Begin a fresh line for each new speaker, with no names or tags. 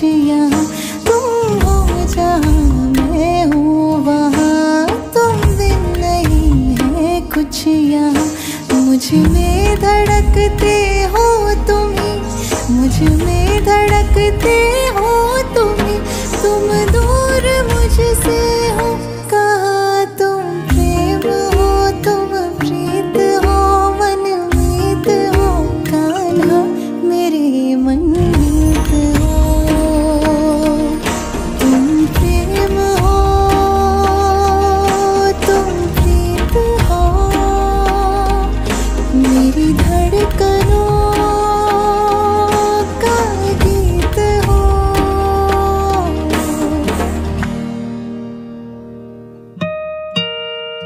कुछ तुम हो जहाँ मैं हूँ, वहाँ तुम दिन नहीं है कुछ मुझमें धड़कते हो तुम्हें मुझमें धड़कते baby girl